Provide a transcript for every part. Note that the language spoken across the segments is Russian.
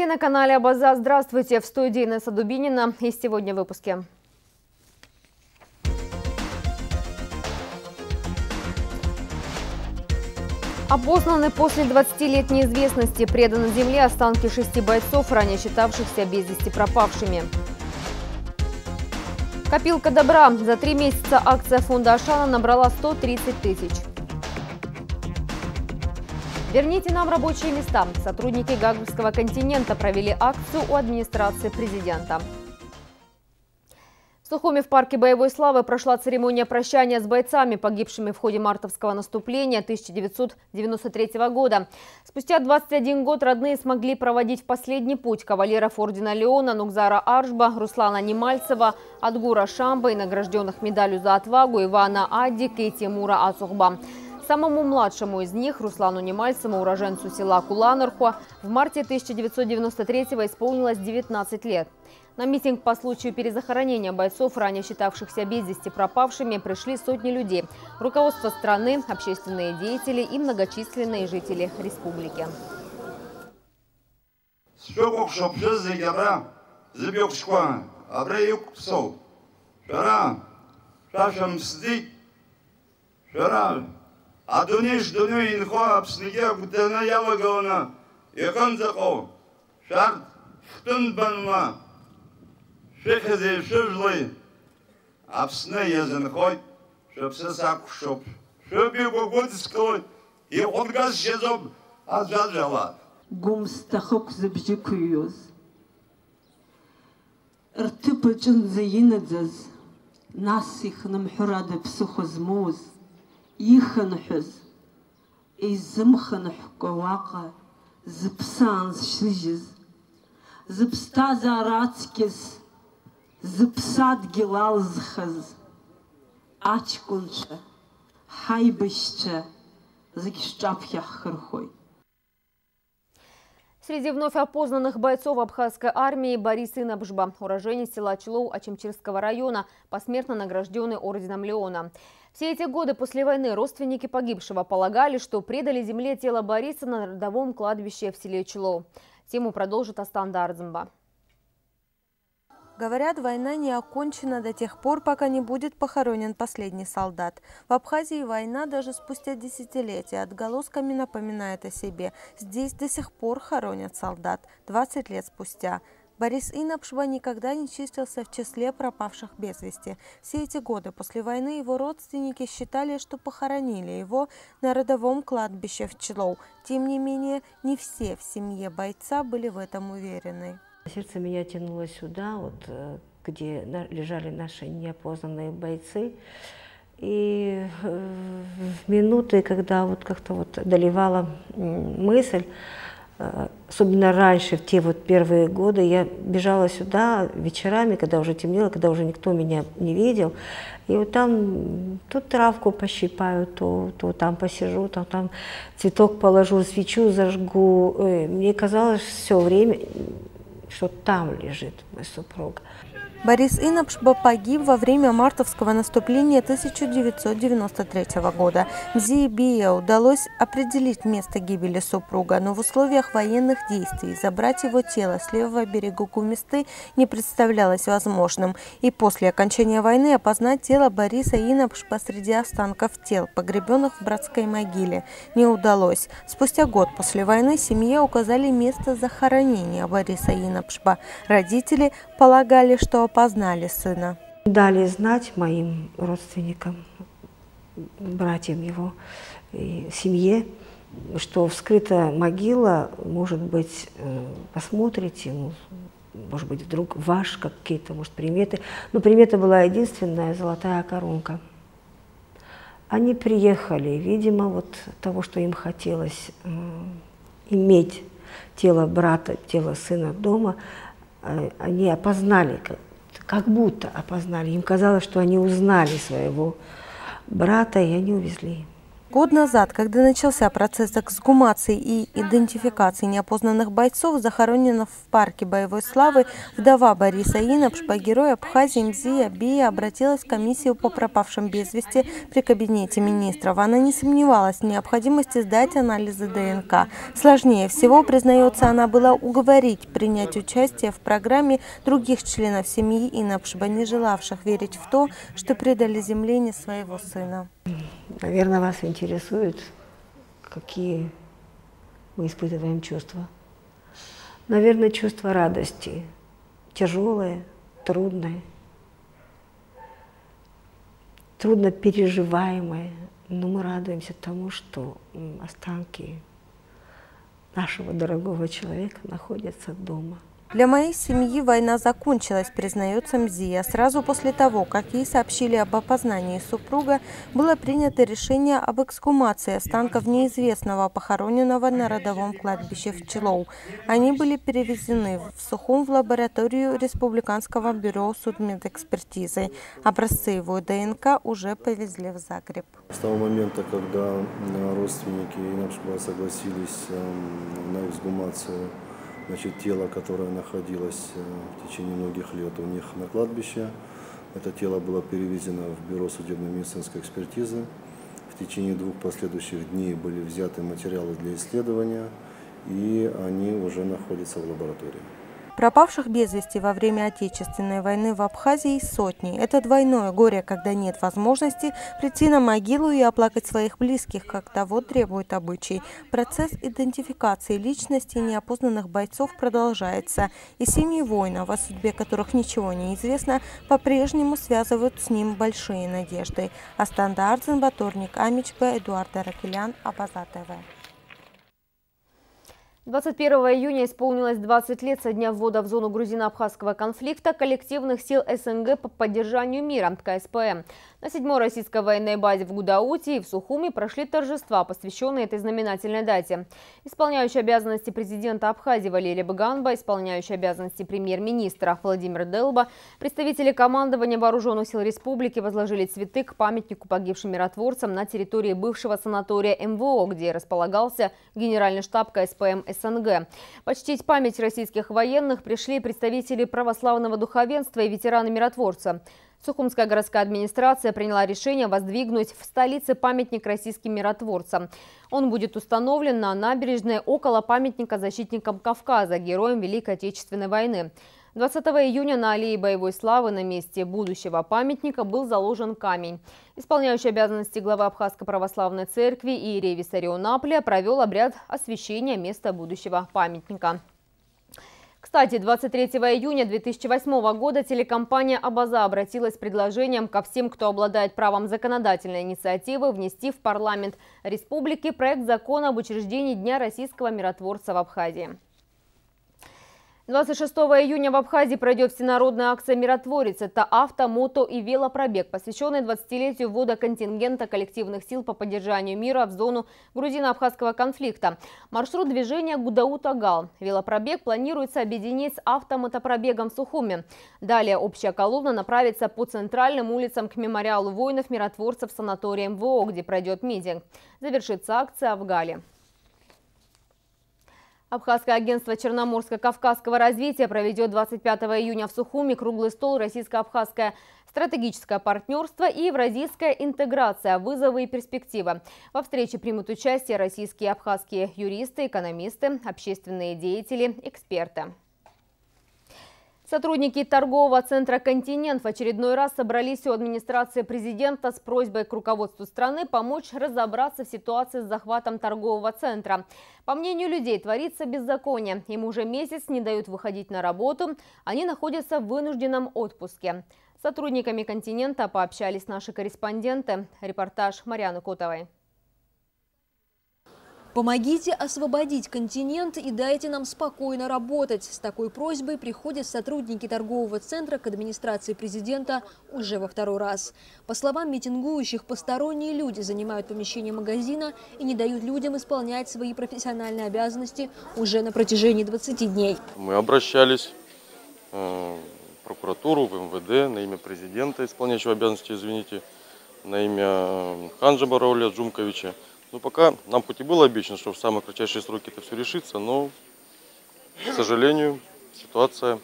Россия на канале Абаза. Здравствуйте. В студии Инесса Дубинина. И сегодня в выпуске. Опознаны после 20 лет неизвестности. Преданы земле останки шести бойцов, ранее считавшихся без вести пропавшими. Копилка добра. За три месяца акция фонда Ашана набрала 130 тысяч. Верните нам рабочие места. Сотрудники Гагульского континента провели акцию у администрации президента. В Сухуми в парке боевой славы прошла церемония прощания с бойцами, погибшими в ходе мартовского наступления 1993 года. Спустя 21 год родные смогли проводить в последний путь кавалеров ордена Леона Нукзара Аржба, Руслана Немальцева, Адгура Шамба и награжденных медалью за отвагу Ивана Аддика и Тимура Ацухба. Самому младшему из них, Руслану Немальцему, уроженцу села Куланархуа, в марте 1993-го исполнилось 19 лет. На митинг по случаю перезахоронения бойцов, ранее считавшихся без вести пропавшими, пришли сотни людей. Руководство страны, общественные деятели и многочисленные жители республики. Шара, адунеш дуню инхо апснige гутана ялагона якан зако шарт хтын банма шехезе шыжлы апсны язын хой шөпсі сақ шөп шөпе гогодской и отгаз шезоб азжал жала гумстахок зыбжьы қүйоз рҭыԥ аҿынӡа инаӡаз нас ихнымҳәырада ԥсыхәа змоуз ихынҳәыз изымхынҳәкәа уаҟа зыԥсы аанзшьыжьыз зыԥсҭазаара аҵкьыс зыԥсадгьыл алзхаз аҷкәынцәа ҳаибашьцәа зегь шҿаԥхьа ҳхырхәоит Среди вновь опознанных бойцов абхазской армии Борис Инабжба, уроженец села Члоу Ачимчирского района, посмертно награжденный орденом Леона. Все эти годы после войны родственники погибшего полагали, что предали земле тело Бориса на родовом кладбище в селе Члоу. Тему продолжит Астан Дарзмба. Говорят, война не окончена до тех пор, пока не будет похоронен последний солдат. В Абхазии война даже спустя десятилетия отголосками напоминает о себе. Здесь до сих пор хоронят солдат, 20 лет спустя. Борис Инапшва никогда не числился в числе пропавших без вести. Все эти годы после войны его родственники считали, что похоронили его на родовом кладбище в Челоу. Тем не менее, не все в семье бойца были в этом уверены. Сердце меня тянуло сюда, вот, э, где лежали наши неопознанные бойцы. И э, в минуты, когда вот как-то вот доливала мысль, э, особенно раньше, в те вот первые годы, я бежала сюда вечерами, когда уже темнело, когда уже никто меня не видел. И вот там тут травку пощипаю, то, то там посижу, там, там цветок положу, свечу зажгу. Мне казалось все время, что там лежит мой супруг. Борис Инапшба погиб во время мартовского наступления 1993 года. Мзии Бия удалось определить место гибели супруга, но в условиях военных действий забрать его тело с левого берега Гумисты не представлялось возможным. И после окончания войны опознать тело Бориса Инапшба среди останков тел, погребенных в братской могиле, не удалось. Спустя год после войны семье указали место захоронения Бориса Инапшба. Родители полагали, что опознали сына? Дали знать моим родственникам, братьям его семье, что вскрыта могила, может быть, э, посмотрите, ну, может быть, вдруг ваш какие-то, может, приметы. Но примета была единственная, золотая коронка. Они приехали, видимо, вот того, что им хотелось э, иметь тело брата, тело сына дома, э, они опознали как будто опознали. Им казалось, что они узнали своего брата, и они увезли. Год назад, когда начался процесс эксгумации и идентификации неопознанных бойцов, захороненных в парке боевой славы, вдова Бориса Инопшпа, герой Абхазии Мзия Бия, обратилась в комиссию по пропавшим без вести при кабинете министров. Она не сомневалась в необходимости сдать анализы ДНК. Сложнее всего, признается она, было уговорить принять участие в программе других членов семьи Инопшба, не желавших верить в то, что предали земле не своего сына. Наверное, вас интересует, какие мы испытываем чувства. Наверное, чувство радости, тяжелое, трудное, трудно переживаемое, но мы радуемся тому, что останки нашего дорогого человека находятся дома – для моей семьи война закончилась, признается Мзия. Сразу после того, как ей сообщили об опознании супруга, было принято решение об эксгумации останков неизвестного, похороненного на родовом кладбище в Челоу. Они были перевезены в Сухум в лабораторию Республиканского бюро судмедэкспертизы. Образцы его ДНК уже повезли в Загреб. С того момента, когда родственники Инапшба согласились эм, на эксгумацию значит, тело, которое находилось э, в течение многих лет у них на кладбище. Это тело было перевезено в бюро судебно-медицинской экспертизы. В течение двух последующих дней были взяты материалы для исследования, и они уже находятся в лаборатории. Пропавших без вести во время Отечественной войны в Абхазии сотни. Это двойное горе, когда нет возможности прийти на могилу и оплакать своих близких, как того требует обычай. Процесс идентификации личности неопознанных бойцов продолжается, и семьи воинов, о судьбе которых ничего не известно, по-прежнему связывают с ним большие надежды. Астанда Арзенбаторник, Амичба, Эдуард Аракелян, Абаза ТВ. 21 июня исполнилось 20 лет со дня ввода в зону грузино-абхазского конфликта коллективных сил СНГ по поддержанию мира КСПМ. На седьмой российской военной базе в Гудауте и в Сухуми прошли торжества, посвященные этой знаменательной дате. Исполняющий обязанности президента Абхазии Валерия Баганба, исполняющий обязанности премьер-министра Владимир Делба, представители командования Вооруженных сил республики возложили цветы к памятнику погибшим миротворцам на территории бывшего санатория МВО, где располагался генеральный штаб КСПМ СНГ. Почтить память российских военных пришли представители православного духовенства и ветераны-миротворца. Сухумская городская администрация приняла решение воздвигнуть в столице памятник российским миротворцам. Он будет установлен на набережной около памятника защитникам Кавказа, героям Великой Отечественной войны. 20 июня на аллее боевой славы на месте будущего памятника был заложен камень. Исполняющий обязанности главы Абхазской православной церкви Иерей Виссарион провел обряд освящения места будущего памятника. Кстати, 23 июня 2008 года телекомпания «Абаза» обратилась с предложением ко всем, кто обладает правом законодательной инициативы, внести в парламент республики проект закона об учреждении Дня российского миротворца в Абхазии. 26 июня в Абхазии пройдет всенародная акция «Миротворец». Это авто, мото и велопробег, посвященный 20-летию ввода контингента коллективных сил по поддержанию мира в зону грузино-абхазского конфликта. Маршрут движения Гудаута-Гал. Велопробег планируется объединить с автомотопробегом в Сухуме. Далее общая колонна направится по центральным улицам к мемориалу воинов-миротворцев санатория МВО, где пройдет митинг. Завершится акция в Гале. Абхазское агентство Черноморско-Кавказского развития проведет 25 июня в Сухуми круглый стол «Российско-Абхазское стратегическое партнерство и евразийская интеграция. Вызовы и перспективы». Во встрече примут участие российские и абхазские юристы, экономисты, общественные деятели, эксперты. Сотрудники торгового центра «Континент» в очередной раз собрались у администрации президента с просьбой к руководству страны помочь разобраться в ситуации с захватом торгового центра. По мнению людей, творится беззаконие. Им уже месяц не дают выходить на работу, они находятся в вынужденном отпуске. С сотрудниками «Континента» пообщались наши корреспонденты. Репортаж Марьяны Котовой. Помогите освободить континент и дайте нам спокойно работать. С такой просьбой приходят сотрудники торгового центра к администрации президента уже во второй раз. По словам митингующих, посторонние люди занимают помещение магазина и не дают людям исполнять свои профессиональные обязанности уже на протяжении 20 дней. Мы обращались э, в прокуратуру, в МВД на имя президента, исполняющего обязанности, извините, на имя Ханжа Барауля Джумковича. Но пока нам хоть и было обещано, что в самые кратчайшие сроки это все решится, но, к сожалению, ситуация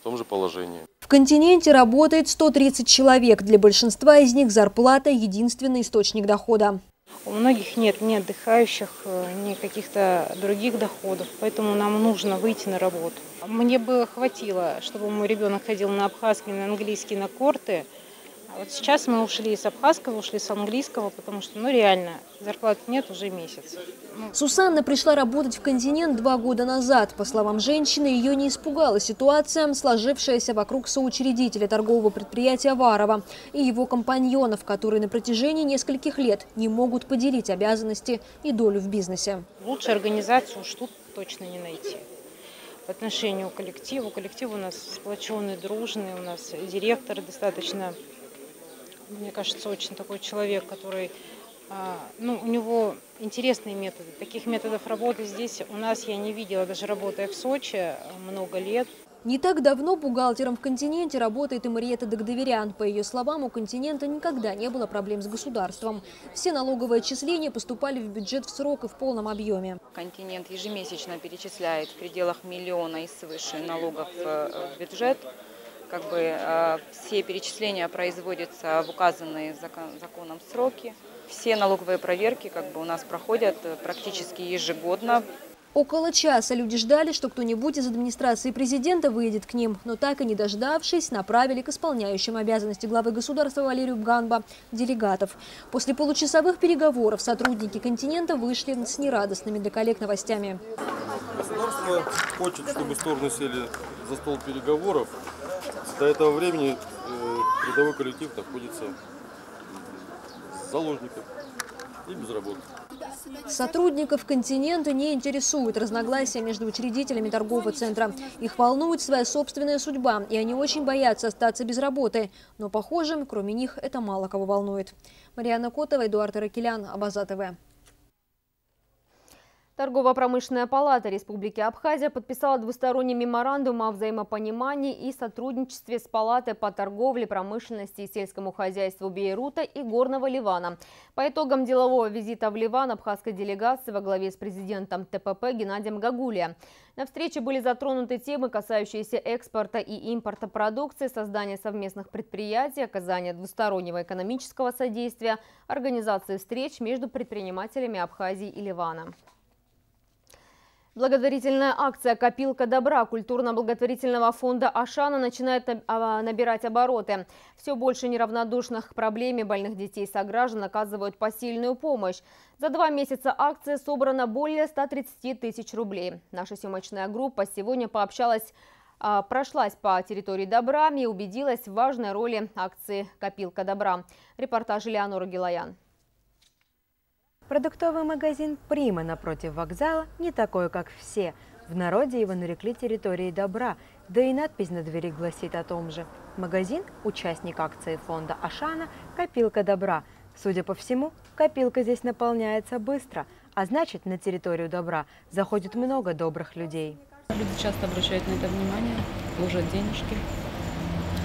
в том же положении. В континенте работает 130 человек. Для большинства из них зарплата – единственный источник дохода. У многих нет ни отдыхающих, ни каких-то других доходов, поэтому нам нужно выйти на работу. Мне бы хватило, чтобы мой ребенок ходил на абхазский, на английский, на корты – вот сейчас мы ушли с абхазского, ушли с английского, потому что, ну реально, зарплаты нет уже месяц. Ну. Сусанна пришла работать в континент два года назад. По словам женщины, ее не испугала ситуация, сложившаяся вокруг соучредителя торгового предприятия Варова и его компаньонов, которые на протяжении нескольких лет не могут поделить обязанности и долю в бизнесе. Лучшую организацию уж тут точно не найти по отношению к коллективу. Коллектив у нас сплоченный, дружный, у нас директор достаточно мне кажется, очень такой человек, который, а, ну, у него интересные методы. Таких методов работы здесь у нас я не видела, даже работая в Сочи много лет. Не так давно бухгалтером в «Континенте» работает и Мариета Дагдоверян. По ее словам, у «Континента» никогда не было проблем с государством. Все налоговые отчисления поступали в бюджет в срок и в полном объеме. «Континент» ежемесячно перечисляет в пределах миллиона и свыше налогов э, в бюджет как бы э, все перечисления производятся в указанные законом сроки. Все налоговые проверки как бы у нас проходят э, практически ежегодно. Около часа люди ждали, что кто-нибудь из администрации президента выйдет к ним, но так и не дождавшись, направили к исполняющим обязанности главы государства Валерию Ганба делегатов. После получасовых переговоров сотрудники континента вышли с нерадостными для коллег новостями. Государство хочет, чтобы стороны сели за стол переговоров, до этого времени э, трудовой коллектив находится заложником и без работы. Сотрудников континента не интересуют разногласия между учредителями торгового центра. Их волнует своя собственная судьба, и они очень боятся остаться без работы. Но, похоже, кроме них это мало кого волнует. Марьяна Котова, Эдуард Иракелян, Абаза ТВ. Торгово-промышленная палата Республики Абхазия подписала двусторонний меморандум о взаимопонимании и сотрудничестве с Палатой по торговле, промышленности и сельскому хозяйству Бейрута и Горного Ливана. По итогам делового визита в Ливан абхазской делегации во главе с президентом ТПП Геннадием Гагулия. На встрече были затронуты темы, касающиеся экспорта и импорта продукции, создания совместных предприятий, оказания двустороннего экономического содействия, организации встреч между предпринимателями Абхазии и Ливана. Благотворительная акция «Копилка добра» культурно-благотворительного фонда «Ашана» начинает а, набирать обороты. Все больше неравнодушных к проблеме больных детей сограждан оказывают посильную помощь. За два месяца акции собрано более 130 тысяч рублей. Наша съемочная группа сегодня пообщалась а, прошлась по территории добра и убедилась в важной роли акции «Копилка добра». Репортаж Леонора Гилаян. Продуктовый магазин «Прима» напротив вокзала не такой, как все. В народе его нарекли территорией добра, да и надпись на двери гласит о том же. Магазин – участник акции фонда «Ашана» «Копилка добра». Судя по всему, копилка здесь наполняется быстро, а значит, на территорию добра заходит много добрых людей. Люди часто обращают на это внимание, ложат денежки,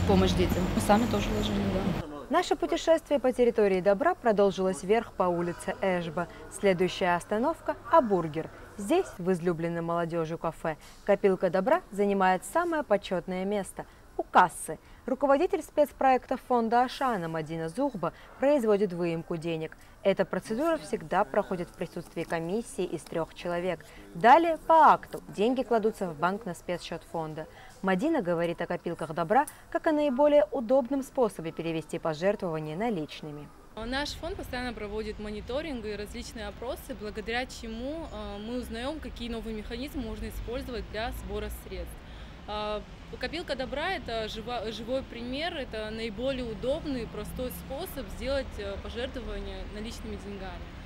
помощь детям. Мы сами тоже ложили, да. Наше путешествие по территории добра продолжилось вверх по улице Эшба. Следующая остановка – Абургер. Здесь, в излюбленном молодежью кафе, копилка добра занимает самое почетное место – у кассы. Руководитель спецпроекта фонда Ашана Мадина Зухба производит выемку денег. Эта процедура всегда проходит в присутствии комиссии из трех человек. Далее, по акту, деньги кладутся в банк на спецсчет фонда. Мадина говорит о копилках добра как о наиболее удобном способе перевести пожертвования наличными. Наш фонд постоянно проводит мониторинг и различные опросы, благодаря чему э, мы узнаем, какие новые механизмы можно использовать для сбора средств. А, копилка добра – это живой пример, это наиболее удобный, простой способ сделать э, пожертвование наличными деньгами.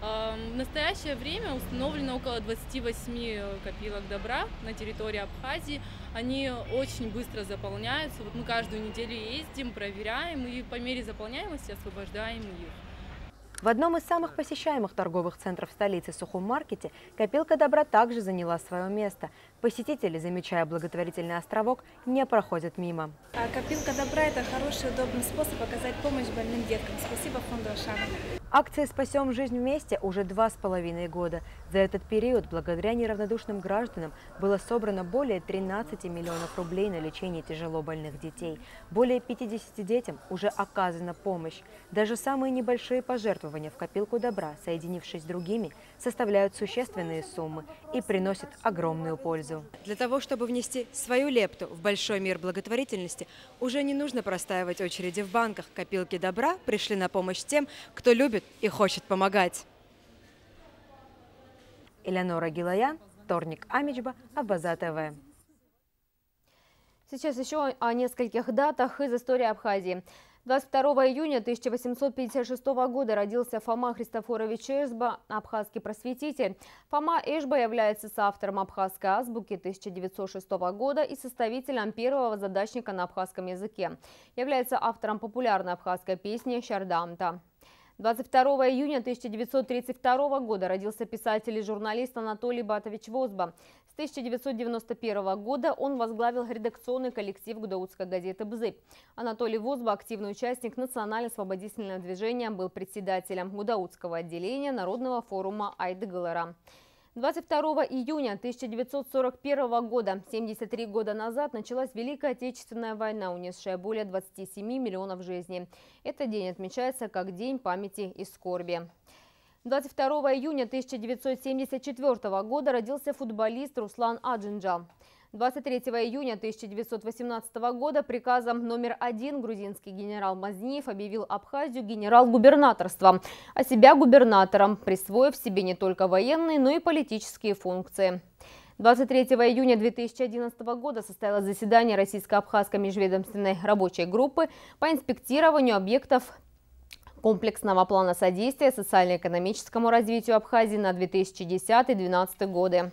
В настоящее время установлено около 28 копилок добра на территории Абхазии. Они очень быстро заполняются. Вот мы каждую неделю ездим, проверяем и по мере заполняемости освобождаем их. В одном из самых посещаемых торговых центров столицы Сухом маркете копилка добра также заняла свое место. Посетители, замечая благотворительный островок, не проходят мимо. А копилка добра – это хороший, удобный способ оказать помощь больным деткам. Спасибо фонду Ашана. Акция «Спасем жизнь вместе» уже два с половиной года. За этот период, благодаря неравнодушным гражданам, было собрано более 13 миллионов рублей на лечение тяжело больных детей. Более 50 детям уже оказана помощь. Даже самые небольшие пожертвования в копилку добра, соединившись с другими, составляют существенные суммы и приносят огромную пользу. Для того, чтобы внести свою лепту в большой мир благотворительности, уже не нужно простаивать очереди в банках. Копилки добра пришли на помощь тем, кто любит и хочет помогать. Элеонора Гилаян, Торник Амичба, Абаза ТВ. Сейчас еще о нескольких датах из истории Абхазии. 22 июня 1856 года родился Фома Христофорович Эшба, абхазский просветитель. Фома Эшба является соавтором абхазской азбуки 1906 года и составителем первого задачника на абхазском языке. Является автором популярной абхазской песни «Щардамта». 22 июня 1932 года родился писатель и журналист Анатолий Батович Возба. С 1991 года он возглавил редакционный коллектив Гудаутской газеты «Бзыб». Анатолий Возба, активный участник национально-освободительного движения, был председателем Гудаутского отделения Народного форума Айдыгалара. 22 июня 1941 года, 73 года назад, началась Великая Отечественная война, унесшая более 27 миллионов жизней. Этот день отмечается как День памяти и скорби. 22 июня 1974 года родился футболист Руслан Аджинджал. 23 июня 1918 года приказом номер один грузинский генерал Мазниев объявил Абхазию генерал-губернаторством, а себя губернатором, присвоив себе не только военные, но и политические функции. 23 июня 2011 года состоялось заседание Российско-Абхазской межведомственной рабочей группы по инспектированию объектов комплексного плана содействия социально-экономическому развитию Абхазии на 2010-2012 годы.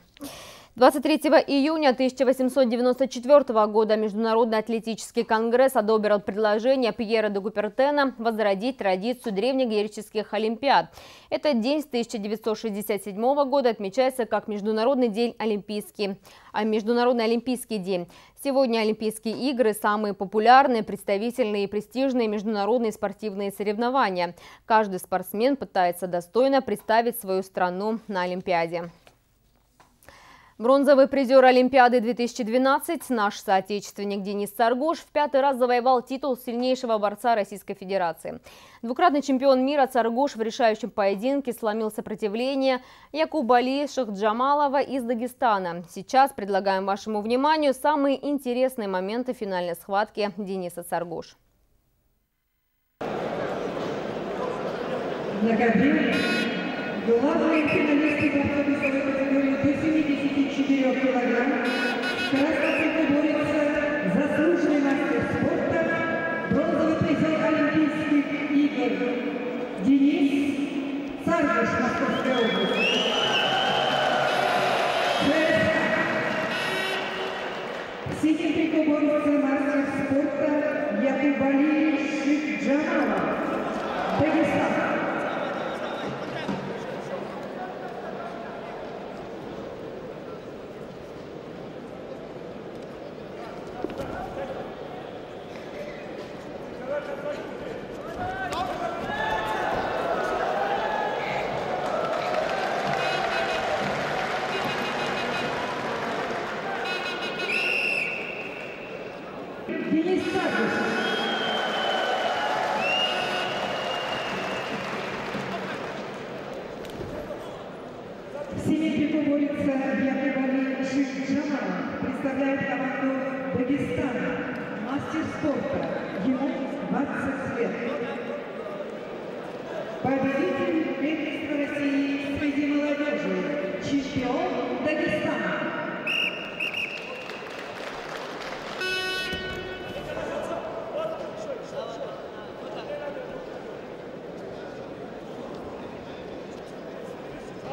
23 июня 1894 года Международный атлетический конгресс одобрил предложение Пьера де Гупертена возродить традицию древнегреческих олимпиад. Этот день с 1967 года отмечается как Международный день олимпийский, а Международный олимпийский день. Сегодня Олимпийские игры – самые популярные, представительные и престижные международные спортивные соревнования. Каждый спортсмен пытается достойно представить свою страну на Олимпиаде. Бронзовый призер Олимпиады 2012 наш соотечественник Денис Царгуш в пятый раз завоевал титул сильнейшего борца Российской Федерации. Двукратный чемпион мира Царгуш в решающем поединке сломил сопротивление Якуба Али Шахджамалова из Дагестана. Сейчас предлагаем вашему вниманию самые интересные моменты финальной схватки Дениса Царгуш. Благодарю. Главный финалист 1 килограмм. Красноцветы борются заслуженный мастер спорта, бронзовый призер Олимпийских игр Денис Саргиш, Московская область.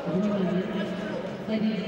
Продолжение следует...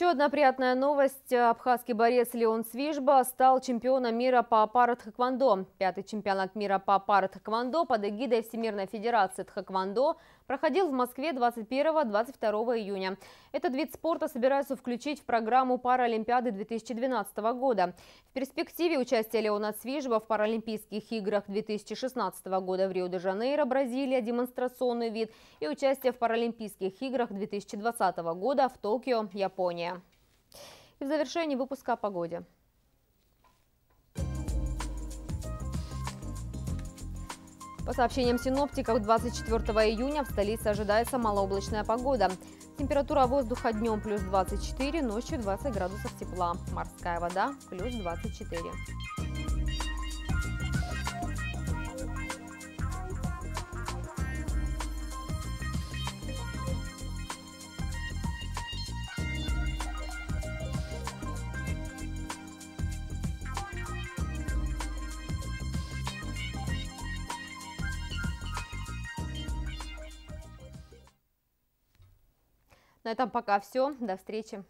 Еще одна приятная новость. Абхазский борец Леон Свижба стал чемпионом мира по парад-тхэквондо. Пятый чемпионат мира по парад-тхэквондо под эгидой Всемирной Федерации тхэквондо проходил в Москве 21-22 июня. Этот вид спорта собираются включить в программу Паралимпиады 2012 года. В перспективе участие Леона Свижба в Паралимпийских играх 2016 года в Рио-де-Жанейро, Бразилия, демонстрационный вид, и участие в Паралимпийских играх 2020 года в Токио. Япония. И в завершении выпуска о погоде. По сообщениям синоптиков, 24 июня в столице ожидается малооблачная погода. Температура воздуха днем плюс 24, ночью 20 градусов тепла. Морская вода плюс 24. На этом пока все. До встречи.